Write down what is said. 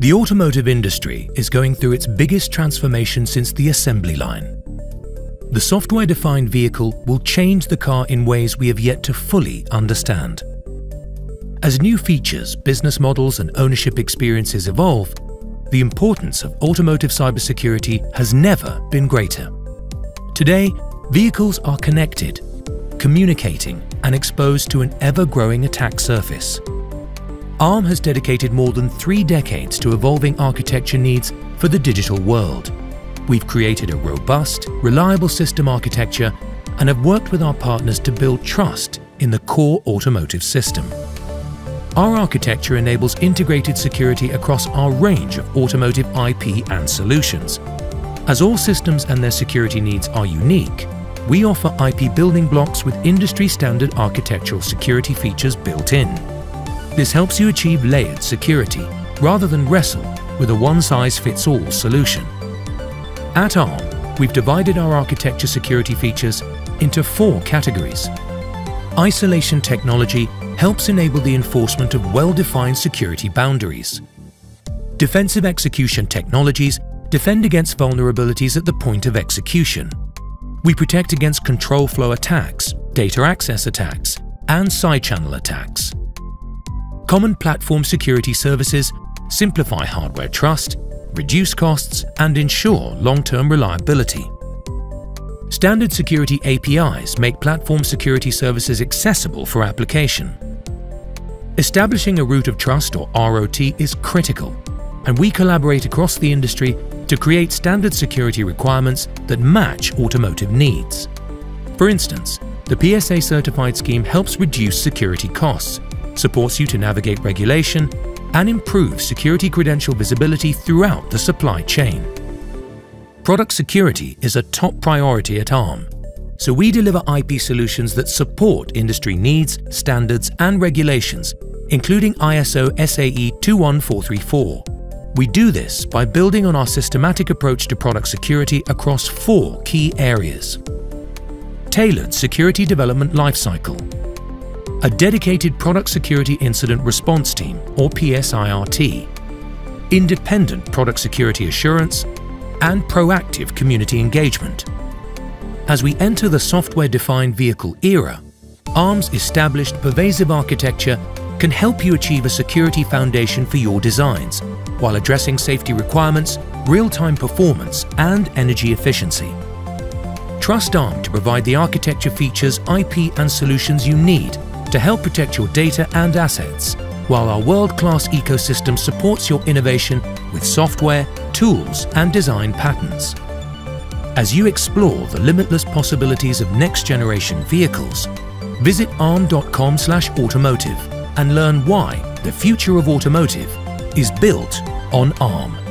The automotive industry is going through its biggest transformation since the assembly line. The software-defined vehicle will change the car in ways we have yet to fully understand. As new features, business models and ownership experiences evolve, the importance of automotive cybersecurity has never been greater. Today, vehicles are connected, communicating and exposed to an ever-growing attack surface. ARM has dedicated more than three decades to evolving architecture needs for the digital world. We've created a robust, reliable system architecture and have worked with our partners to build trust in the core automotive system. Our architecture enables integrated security across our range of automotive IP and solutions. As all systems and their security needs are unique, we offer IP building blocks with industry-standard architectural security features built in. This helps you achieve layered security, rather than wrestle with a one-size-fits-all solution. At ARM, we've divided our architecture security features into four categories. Isolation technology helps enable the enforcement of well-defined security boundaries. Defensive execution technologies defend against vulnerabilities at the point of execution. We protect against control flow attacks, data access attacks, and side-channel attacks. Common platform security services simplify hardware trust, reduce costs, and ensure long-term reliability. Standard security APIs make platform security services accessible for application. Establishing a root of trust or ROT is critical, and we collaborate across the industry to create standard security requirements that match automotive needs. For instance, the PSA certified scheme helps reduce security costs supports you to navigate regulation, and improves security credential visibility throughout the supply chain. Product security is a top priority at ARM, so we deliver IP solutions that support industry needs, standards and regulations, including ISO SAE 21434. We do this by building on our systematic approach to product security across four key areas. Tailored Security Development Lifecycle a dedicated Product Security Incident Response Team, or PSIRT, independent product security assurance, and proactive community engagement. As we enter the software-defined vehicle era, ARM's established pervasive architecture can help you achieve a security foundation for your designs, while addressing safety requirements, real-time performance, and energy efficiency. Trust ARM to provide the architecture features, IP and solutions you need to help protect your data and assets, while our world-class ecosystem supports your innovation with software, tools and design patterns. As you explore the limitless possibilities of next-generation vehicles, visit arm.com/automotive and learn why the future of automotive is built on ARM.